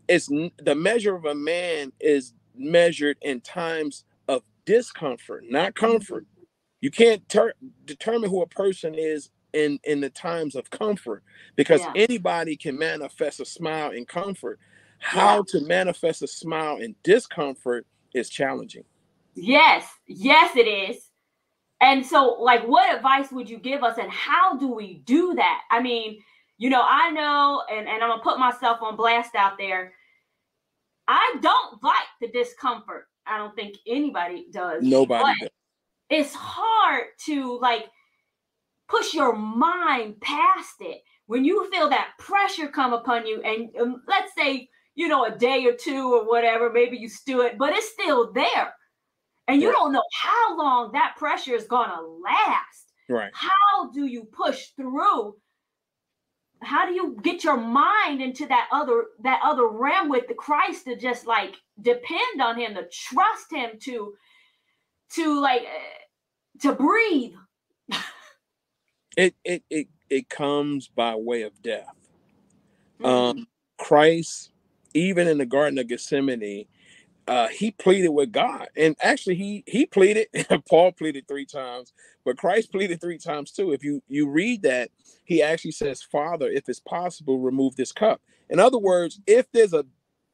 "It's the measure of a man is measured in times of discomfort, not comfort. You can't ter- determine who a person is in in the times of comfort because Yeah. anybody can manifest a smile in comfort. How to manifest a smile in discomfort is challenging. Yes, yes, it is. And so, like, what advice would you give us, and how do we do that? I mean, you know, I know, and, and I'm gonna put myself on blast out there. I don't like the discomfort. I don't think anybody does. Nobody does. it's hard to like push your mind past it. When you feel that pressure come upon you and um, let's say you know a day or two or whatever maybe you stew it but it's still there. And you Right. don't know how long that pressure is going to last. Right. how do you push through? How do you get your mind into that other that other realm with the christ to just like depend on him to trust him to to like eh, to breathe It it it it comes by way of death. Mm-hmm. Um Christ, even in the Garden of Gethsemane, uh, he pleaded with God, and actually, he he pleaded. [laughs] Paul pleaded three times, but Christ pleaded three times too. If you you read that, he actually says, "Father, if it's possible, remove this cup." In other words, if there's a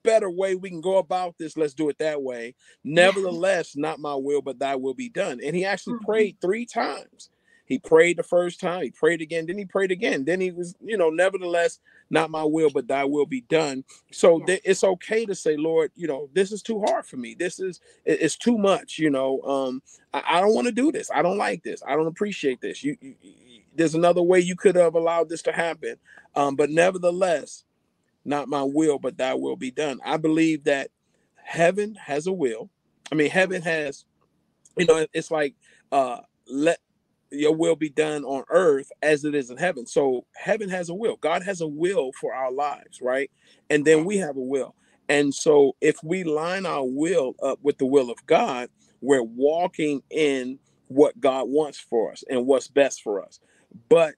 better way we can go about this, let's do it that way. Nevertheless, not my will, but Thy will be done. And he actually Mhm. prayed three times. He prayed the first time, he prayed again, then he prayed again. Then he was, you know, nevertheless, not my will, but thy will be done. So th- it's okay to say, Lord, you know, this is too hard for me. This is it's too much, you know. Um, I, I don't want to do this. I don't like this. I don't appreciate this. You, you, you- there's another way you could have allowed this to happen. Um, but nevertheless, not my will, but thy will be done. I believe that heaven has a will. I mean, heaven has, you know, it's like uh let your will be done on earth as it is in heaven. So heaven has a will. God has a will for our lives, right? And then we have a will. And so if we line our will up with the will of God, we're walking in what God wants for us and what's best for us. But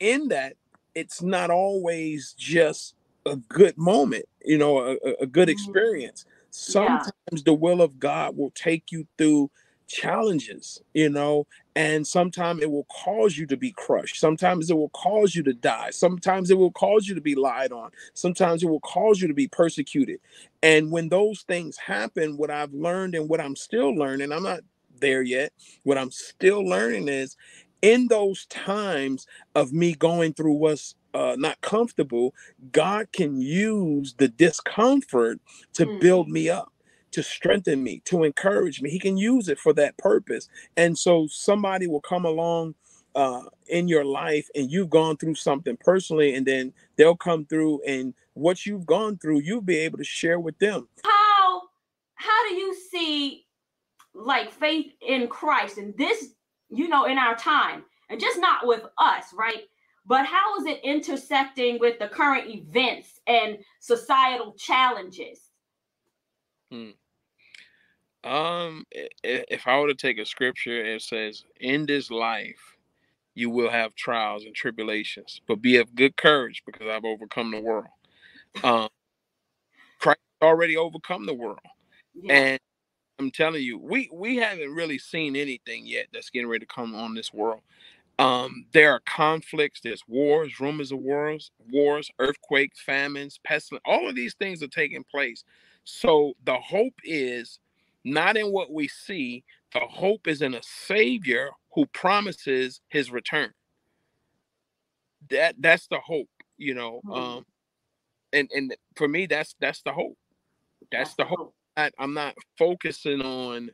in that, it's not always just a good moment, you know, a, a- good Mhm. experience. Yeah. Sometimes the will of God will take you through challenges, you know, and sometimes it will cause you to be crushed. Sometimes it will cause you to die. Sometimes it will cause you to be lied on. Sometimes it will cause you to be persecuted. And when those things happen, what I've learned and what I'm still learning, I'm not there yet. What I'm still learning is in those times of me going through what's uh, not comfortable, God can use the discomfort to Mm. build me up, to strengthen me, to encourage me. He can use it for that purpose. And so somebody will come along uh, in your life and you've gone through something personally, and then they'll come through and what you've gone through, you'll be able to share with them. how how do you see like faith in Christ and this you know in our time and just not with us right but how is it intersecting with the current events and societal challenges Um, if I were to take a scripture, it says, "In this life, you will have trials and tribulations, but be of good courage, because I've overcome the world." Um, Christ already overcome the world, yeah and I'm telling you, we we haven't really seen anything yet that's getting ready to come on this world. Um, there are conflicts, there's wars, rumors of wars, wars, earthquakes, famines, pestilence. All of these things are taking place. So the hope is not in what we see. The hope is in a Savior who promises His return. That that's the hope, you know. Hmm. Um, and and for me, that's that's the hope. That's the hope. I, I'm not focusing on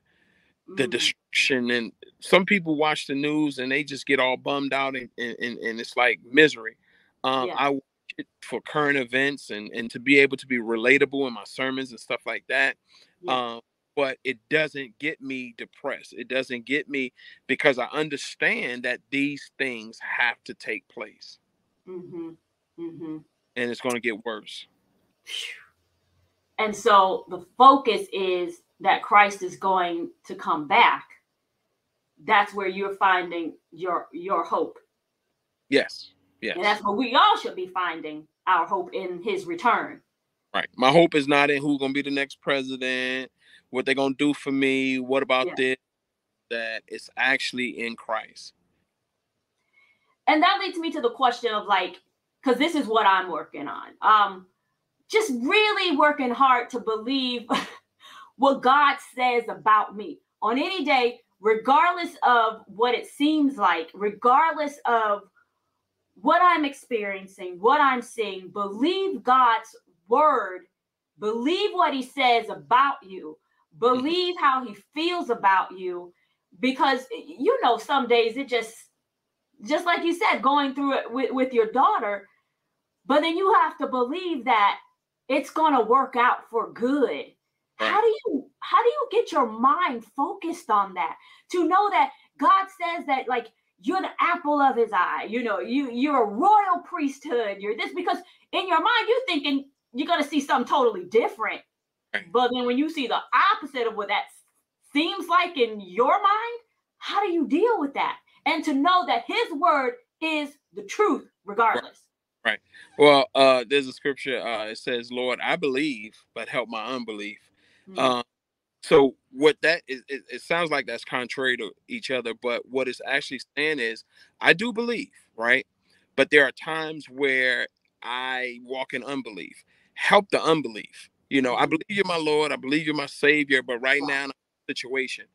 the Mm. destruction and some people watch the news and they just get all bummed out and, and, and it's like misery um Yeah. i watch it for current events and and to be able to be relatable in my sermons and stuff like that Yeah. um but it doesn't get me depressed it doesn't get me because i understand that these things have to take place Mm-hmm. Mm-hmm. and it's going to get worse And so the focus is that Christ is going to come back. That's where you're finding your your hope. yes yes And that's what we all should be finding our hope in his return. Right. My hope is not in who's gonna be the next president, what they're gonna do for me, what about Yeah. this, that it's actually in Christ. And that leads me to the question of like, because this is what I'm working on. Um, just really working hard to believe [laughs] what God says about me on any day, regardless of what it seems like, regardless of what I'm experiencing, what I'm seeing. Believe God's word, believe what He says about you, believe how He feels about you, because you know, some days it just just like you said, going through it with, with your daughter, but then you have to believe that it's gonna work out for good. How do you how do you get your mind focused on that? To know that God says that like you're the apple of his eye, you know, you you're a royal priesthood, you're this because in your mind you're thinking you're gonna see something totally different. But then when you see the opposite of what that seems like in your mind, how do you deal with that? And to know that his word is the truth, regardless. Right. Well, uh, there's a scripture. Uh, it says, "Lord, I believe, but help my unbelief." Mm. Um, so what that is, it, it sounds like that's contrary to each other, but what it's actually saying is, I do believe, right? But there are times where I walk in unbelief. Help the unbelief. You know, I believe you're my Lord. I believe you're my Savior. But right now, in a situation,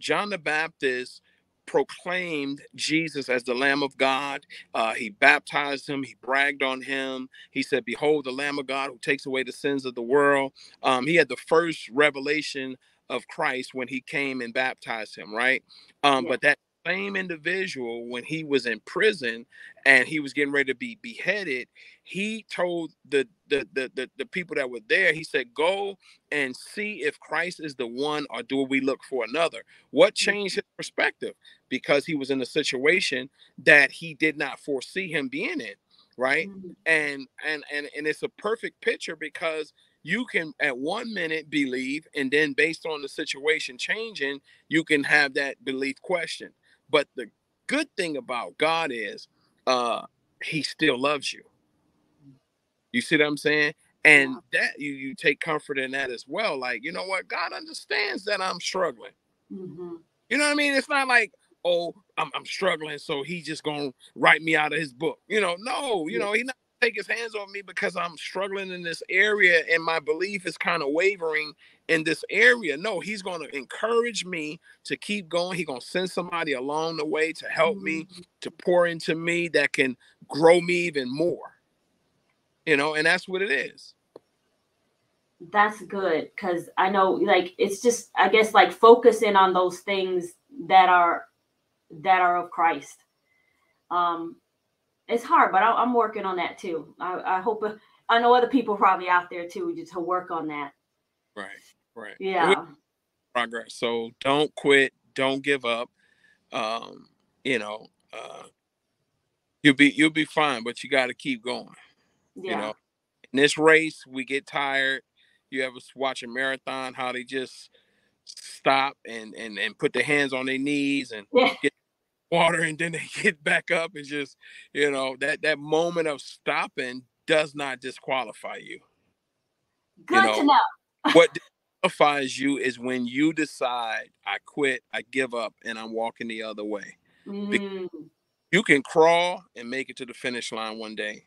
John the Baptist proclaimed Jesus as the Lamb of God. Uh, he baptized him. He bragged on him. He said, "Behold, the Lamb of God who takes away the sins of the world." Um, he had the first revelation of Christ when he came and baptized him, right? Um, Yeah. But that same individual, when he was in prison and he was getting ready to be beheaded, he told the the the the, the people that were there, he said, "Go and see if Christ is the one, or do we look for another?" What changed his perspective? Because he was in a situation that he did not foresee him being in, right? Mhm. and and and and it's a perfect picture because you can at one minute believe and then based on the situation changing you can have that belief question but the good thing about god is uh he still loves you you see what i'm saying and that you you take comfort in that as well like you know what god understands that i'm struggling Mhm. you know what I mean? It's not like, oh, I'm, I'm struggling, so he just gonna write me out of his book. You know, no, you Yeah. know, he not take his hands off me because I'm struggling in this area and my belief is kind of wavering in this area. No, he's gonna encourage me to keep going. He's gonna send somebody along the way to help me, to pour into me that can grow me even more. You know, and that's what it is. That's good because I know, like, it's just, I guess, like focusing on those things that are that are of Christ. Um, it's hard, but I, I'm working on that too. I, I hope I know other people probably out there too to work on that. Right, right. Yeah. progress. So don't quit, don't give up. Um, you know, uh you'll be you'll be fine, but you got to keep going. Yeah. You know, in this race, we get tired. You ever watch a marathon? How they just stop and and and put their hands on their knees and Yeah. get water, and then they [laughs] get back up and just you know that that moment of stopping does not disqualify you. Good know, to know. what disqualifies you is when you decide I quit, I give up, and I'm walking the other way. Mm, You can crawl and make it to the finish line one day.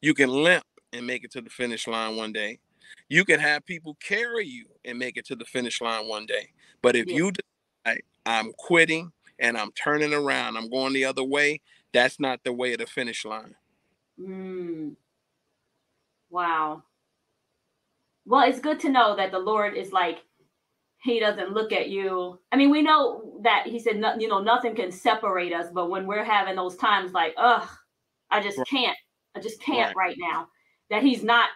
You can limp and make it to the finish line one day. You can have people carry you and make it to the finish line one day. But if Yeah. you decide I'm quitting and I'm turning around, I'm going the other way, that's not the way of the finish line. mm. Wow. Well, it's good to know that the Lord is like he doesn't look at you. I mean, we know that he said, no, you know, nothing can separate us, but when we're having those times like, ugh, I just can't, I just can't Right. right now, that he's not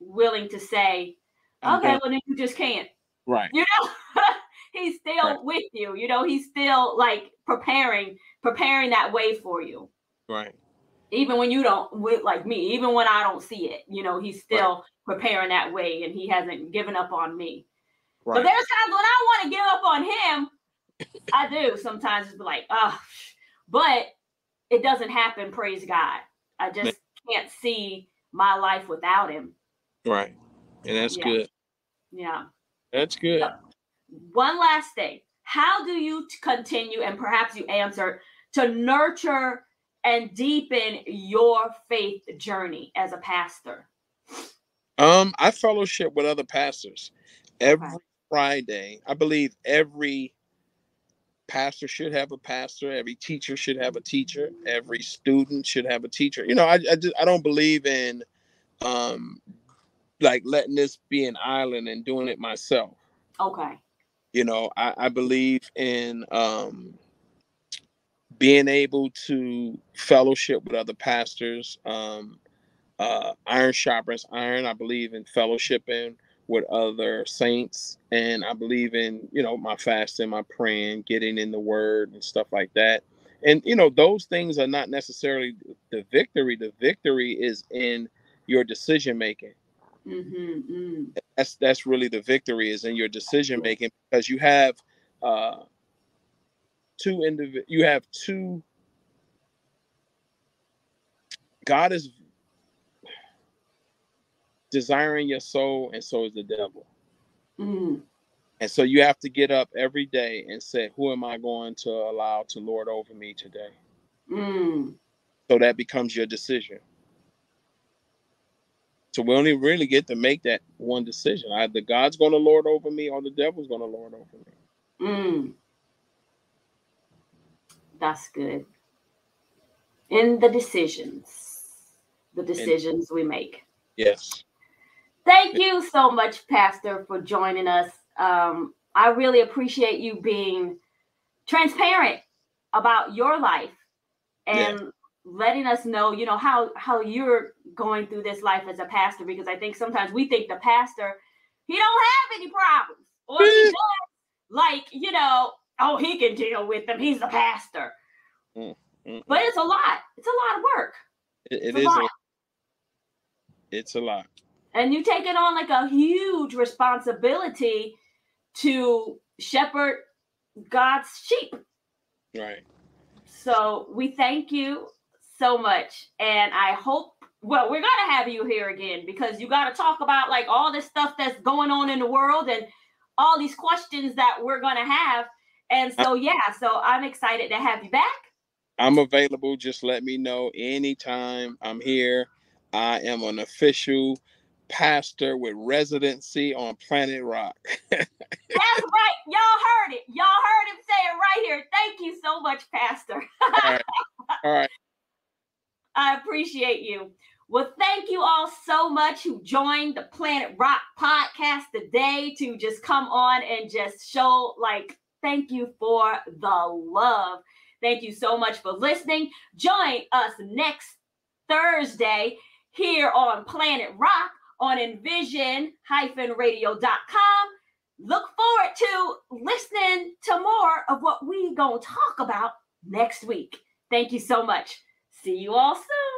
willing to say, I'm okay, well, then you just can't. Right. You know, [laughs] he's still Right. with you. You know, he's still like preparing, preparing that way for you. Right. Even when you don't, with like me, even when I don't see it, you know, he's still preparing that way, and he hasn't given up on me. But there's times when I want to give up on him. I do sometimes it's like, oh, but it doesn't happen. Praise God. I just can't see my life without him. Right. And that's Yeah. good. Yeah. That's good. One last thing. How do you continue, and perhaps you answered, to nurture and deepen your faith journey as a pastor? Um, I fellowship with other pastors every Friday. I believe every pastor should have a pastor. Every teacher should have a teacher. Every student should have a teacher. You know, I I, just, I don't believe in um like letting this be an island and doing it myself. Okay. You know, I, I believe in um being able to fellowship with other pastors. Um, uh, iron sharpens iron. I believe in fellowshipping with other saints, and I believe in you know my fasting, my praying, getting in the Word and stuff like that. And you know those things are not necessarily the victory. The victory is in your decision making. Mm-hmm. mm That's that's really the victory is in your decision making because you have uh, two indiv- You have two. God is desiring your soul, and so is the devil. mm And so you have to get up every day and say, Who am I going to allow to lord over me today? mm So that becomes your decision. So we only really get to make that one decision. Either God's going to lord over me or the devil's going to lord over me. Mm. That's good. In the decisions, the decisions we make. Yes. Thank you so much, Pastor, for joining us. Um, I really appreciate you being transparent about your life and letting us know, you know, how how you're going through this life as a pastor. Because I think sometimes we think the pastor he don't have any problems, or he does, like you know, oh, he can deal with them. He's the pastor, Mm, mm, but it's a lot. It's a lot of work. It, it It's a is. lot. A, it's a lot. And you taking on like a huge responsibility to shepherd God's sheep. Right. So we thank you so much, and I hope. Well, we're gonna have you here again because you got to talk about like all this stuff that's going on in the world and all these questions that we're gonna have. And so yeah, so I'm excited to have you back. I'm available. Just let me know anytime. I'm here. I am an official pastor with residency on PlanetRoq. [laughs] That's right. Y'all heard it. Y'all heard him say it right here. Thank you so much, Pastor. All right. All right. [laughs] I appreciate you. Well, thank you all so much who joined the PlanetRoq podcast today to just come on and just show, like, thank you for the love. Thank you so much for listening. Join us next Thursday here on PlanetRoq on envision-radio.com. Look forward to listening to more of what we going to talk about next week. Thank you so much. See you all soon.